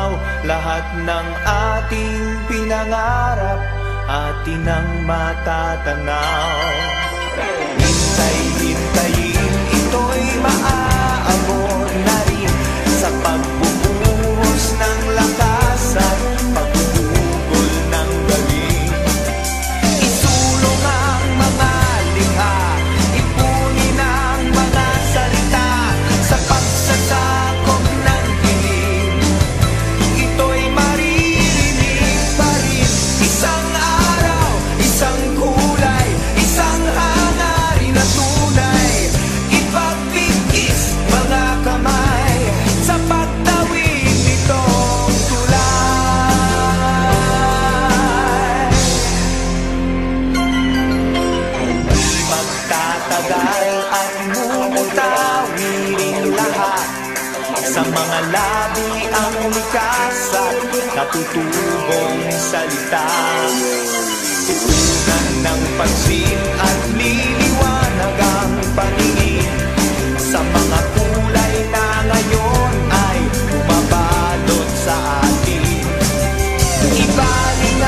araw Lahat ng ating pinangarap Atin ang matatanaw. Hintay Sa mga labi ang likas at natutubong salita. Tutunan ng pansin at liliwanag ang paningin. Sa mga kulay na ngayon ay bumabalot sa atin. Iba rin